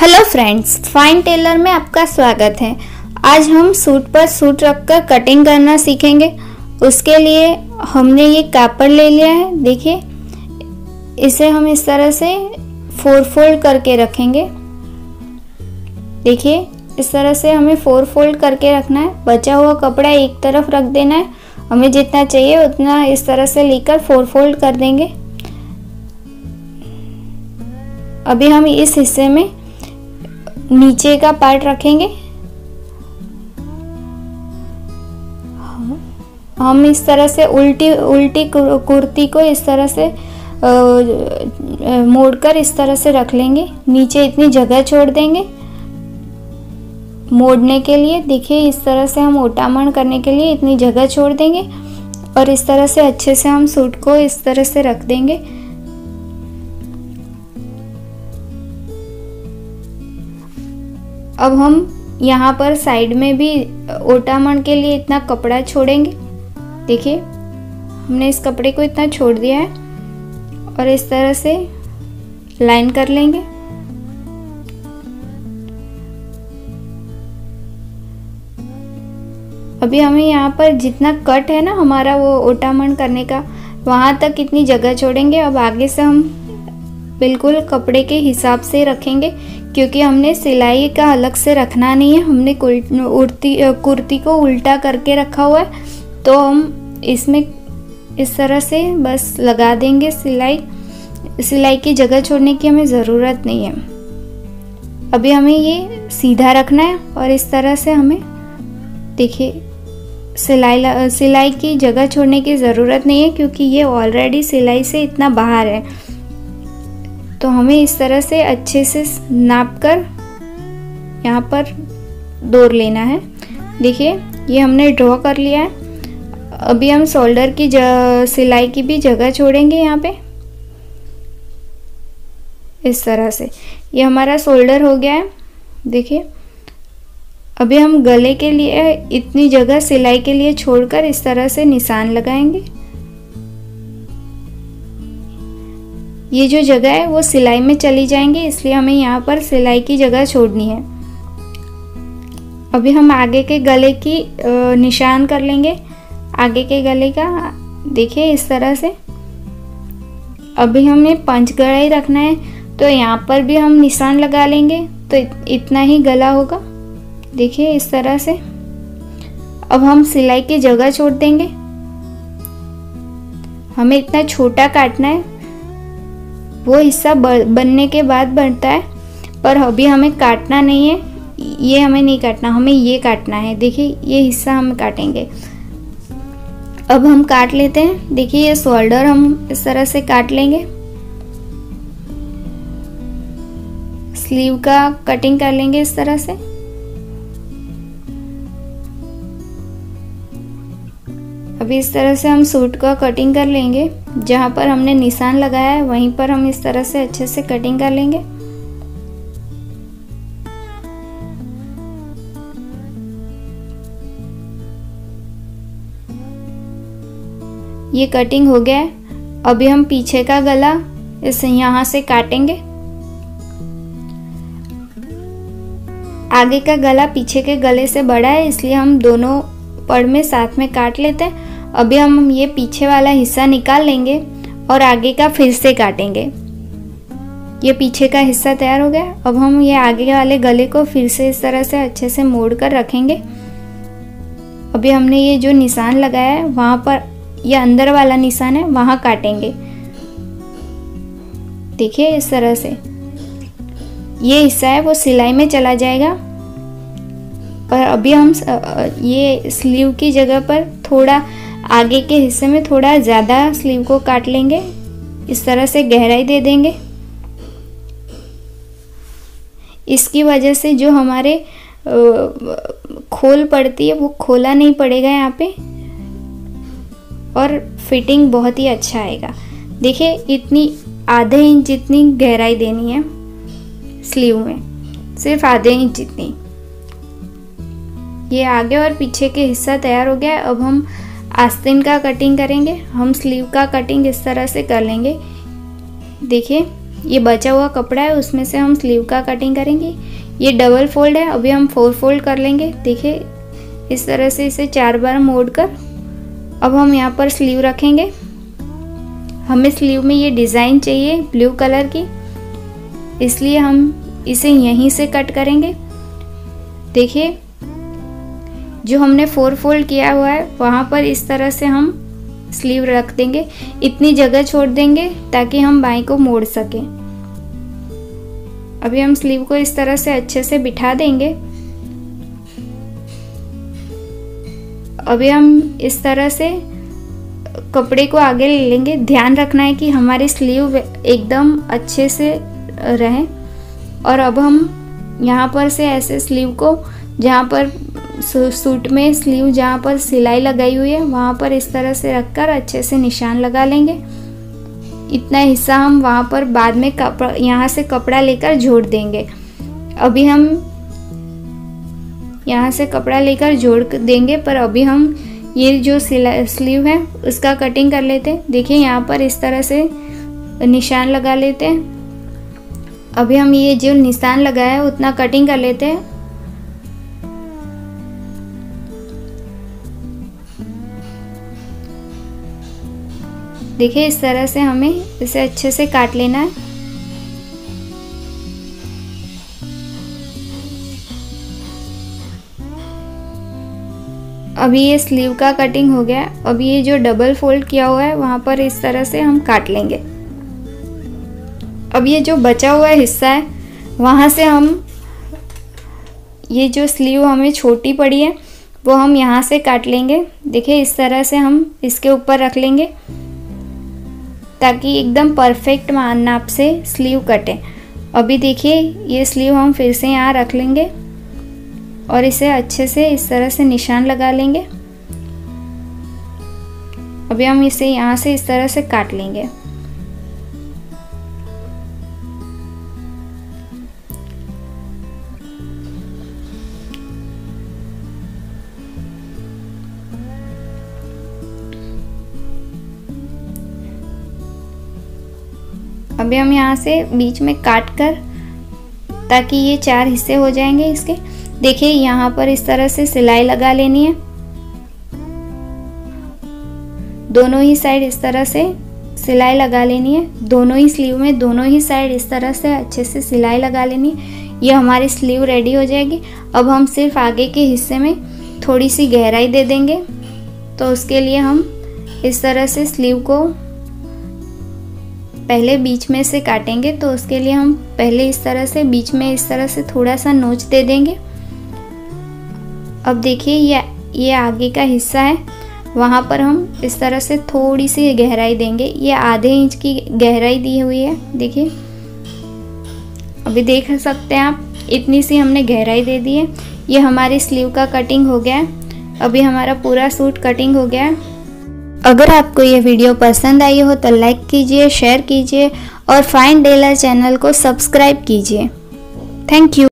Hello friends fine Taylor में आपका स्वागत है। आज हम सूट पर सूट रखकर कटिंग करना सीखेंगे। उसके लिए हमने ये कापड़ ले लिया है, देखिए। इसे हम इस तरह से फोर फोल्ड करके रखेंगे। देखिए, इस तरह से हमें फोर फोल्ड करके रखना है। बचा हुआ कपड़ा एक तरफ़ रख देना है। हमें जितना चाहिए उतना इस तरह से लेकर फोर फोल्ड कर देंगे। अभी हम इस हिस्से में नीचे का पार्ट रखेंगे। हम इस तरह से उल्टी उल्टी कुर्ती को इस तरह से मोड़कर इस तरह से रख लेंगे। नीचे इतनी जगह छोड़ देंगे। मोड़ने के लिए देखिए, इस तरह से हम ओटामण करने के लिए इतनी जगह छोड़ देंगे और इस तरह से अच्छे से हम सूट को इस तरह से रख देंगे। अब हम यहाँ पर साइड में भी ओटामण के लिए इतना कपड़ा छोड़ेंगे। देखिए, हमने इस कपड़े को इतना छोड़ दिया है और इस तरह से लाइन कर लेंगे। अभी हमें यहाँ पर जितना कट है ना हमारा वो ओटामण करने का, वहाँ तक इतनी जगह छोड़ेंगे। अब आगे से हम बिल्कुल कपड़े के हिसाब से रखेंगे क्योंकि हमने सिलाई का अलग से रखना नहीं है, हमने उड़ती कुर्ती को उल्टा करके रखा हुआ है तो हम इसमें, इस तरह से बस लगा देंगे सिलाई। सिलाई की जगह छोड़ने की हमें ज़रूरत नहीं है। अभी हमें ये सीधा रखना है और इस तरह से हमें, देखिए, सिलाई सिलाई की जगह छोड़ने की ज़रूरत नहीं है, क्योंकि ये ऑलरेडी सिलाई से इतना बाहर है। तो हमें इस तरह से अच्छे से नाप कर यहाँ पर दौर लेना है। देखिए, ये हमने ड्रॉ कर लिया है। अभी हम शोल्डर की सिलाई की भी जगह छोड़ेंगे यहाँ पे। इस तरह से। ये हमारा शोल्डर हो गया है। देखिए, अभी हम गले के लिए इतनी जगह सिलाई के लिए छोड़कर इस तरह से निशान लगाएँगे। ये जो जगह है, वो सिलाई में चली जाएँगी, इसलिए हमें यहाँ पर सिलाई की जगह छोड़नी है। अभी हम आगे के गले की निशान कर लेंगे। आगे के गले का, देखिए इस तरह से। अभी हमें पंच गढ़ाई रखना है तो यहाँ पर भी हम निशान लगा लेंगे तो इतना ही गला होगा। देखिए इस तरह से। अब हम सिलाई की जगह छोड़ देंगे। हमें इतना छोटा काटना है वो हिस्सा बनने के बाद बनता है, पर अभी हमें काटना नहीं है, ये हमें नहीं काटना, हमें ये काटना है। देखिए, ये हिस्सा हम काटेंगे। अब हम काट लेते हैं। देखिए, ये शोल्डर हम इस तरह से काट लेंगे। स्लीव का कटिंग कर लेंगे इस तरह से। अभी इस तरह से हम सूट का कटिंग कर लेंगे। जहाँ पर हमने निशान लगाया है, वहीं पर हम इस तरह से अच्छे से कटिंग कर लेंगे। ये कटिंग हो गया है। अभी हम पीछे का गला इस यहाँ से काटेंगे। आगे का गला पीछे के गले से बड़ा है, इसलिए हम दोनों पड़ में साथ में काट लेते हैं। अभी हम ये पीछे वाला हिस्सा निकाल लेंगे और आगे का फिर से काटेंगे। ये पीछे का हिस्सा तैयार हो गया। अब हम ये आगे वाले गले को फिर से इस तरह से अच्छे से मोड़ कर रखेंगे। अभी हमने ये जो निशान लगाया है, वहाँ पर ये अंदर वाला निशान है, वहाँ काटेंगे। देखिए इस तरह से। ये हिस्सा है, वो सिलाई में चला जाएगा। पर अभी हम ये स्लीव की जगह पर थोड़ा आगे के हिस्से में थोड़ा ज़्यादा स्लीव को काट लेंगे। इस तरह से गहराई दे देंगे। इसकी वजह से जो हमारे खोल पड़ती है, वो खोला नहीं पड़ेगा यहाँ पे। और फिटिंग बहुत ही अच्छा आएगा। देखिए, इतनी आधे इंच जितनी गहराई देनी है स्लीव में, सिर्फ़ आधे इंच जितनी। ये आगे और पीछे के हिस्सा तैयार हो गया है। अब हम आस्तीन का कटिंग करेंगे। हम स्लीव का कटिंग इस तरह से कर लेंगे। देखिए, ये बचा हुआ कपड़ा है, उसमें से हम स्लीव का कटिंग करेंगे। ये डबल फोल्ड है, अभी हम फोर फोल्ड कर लेंगे। देखिए, इस तरह से इसे चार बार मोड़ कर अब हम यहाँ पर स्लीव रखेंगे। हमें स्लीव में ये डिज़ाइन चाहिए ब्लू कलर की, इसलिए हम इसे यहीं से कट करेंगे। देखिए जो हमने फोर फोल्ड किया हुआ है, वहाँ पर इस तरह से हम स्लीव रख देंगे। इतनी जगह छोड़ देंगे ताकि हम बाई को मोड़ सकें। अभी हम स्लीव को इस तरह से अच्छे से बिठा देंगे। अभी हम इस तरह से कपड़े को आगे ले लेंगे। ध्यान रखना है कि हमारी स्लीव एकदम अच्छे से रहे। और अब हम यहाँ पर से ऐसे स्लीव को, जहाँ पर सूट में स्लीव जहाँ पर सिलाई लगाई हुई है, वहाँ पर इस तरह से रखकर अच्छे से निशान लगा लेंगे। इतना हिस्सा हम वहाँ पर बाद में कपड़ा यहाँ से कपड़ा लेकर जोड़ देंगे। अभी हम यहाँ से कपड़ा लेकर जोड़ देंगे, पर अभी हम ये जो स्लीव है, उसका कटिंग कर लेते हैं। देखिए, यहाँ पर इस तरह से निशान लगा लेते हैं। अभी हम ये जो निशान लगाया है, उतना कटिंग कर लेते हैं। देखिए, इस तरह से हमें इसे अच्छे से काट लेना है। अभी ये स्लीव का कटिंग हो गया। अभी ये जो डबल फोल्ड किया हुआ है, वहाँ पर इस तरह से हम काट लेंगे। अब ये जो बचा हुआ हिस्सा है, वहाँ से हम ये जो स्लीव हमें छोटी पड़ी है, वो हम यहाँ से काट लेंगे। देखिए, इस तरह से हम इसके ऊपर रख लेंगे। ताकि एकदम परफेक्ट मान नाप से स्लीव कटे। अभी देखिए, ये स्लीव हम फिर से यहाँ रख लेंगे और इसे अच्छे से इस तरह से निशान लगा लेंगे। अभी हम इसे यहाँ से इस तरह से काट लेंगे। अभी हम यहाँ से बीच में काट कर ताकि ये चार हिस्से हो जाएँगे इसके। देखिए, यहाँ पर इस तरह से सिलाई लगा लेनी है। दोनों ही साइड इस तरह से सिलाई लगा लेनी है। दोनों ही स्लीव में, दोनों ही साइड इस तरह से अच्छे से सिलाई लगा लेनी है। ये हमारी स्लीव रेडी हो जाएगी। अब हम सिर्फ़ आगे के हिस्से में थोड़ी सी गहराई दे देंगे। तो उसके लिए हम इस तरह से स्लीव को पहले बीच में से काटेंगे तो उसके लिए हम पहले इस तरह से, बीच में इस तरह से थोड़ा सा नोच दे देंगे। अब देखिए, ये ये आगे का हिस्सा है। वहाँ पर हम इस तरह से थोड़ी सी गहराई देंगे। ये आधे इंच की गहराई दी हुई है, देखिए। अभी देख सकते हैं आप, इतनी सी हमने गहराई दे दी है। ये हमारी स्लीव का कटिंग हो गया है। अभी हमारा पूरा सूट कटिंग हो गया है। अगर आपको ये वीडियो पसंद आई हो तो लाइक कीजिए शेयर कीजिए और फाइन डेलर चैनल को सब्सक्राइब कीजिए। Thank you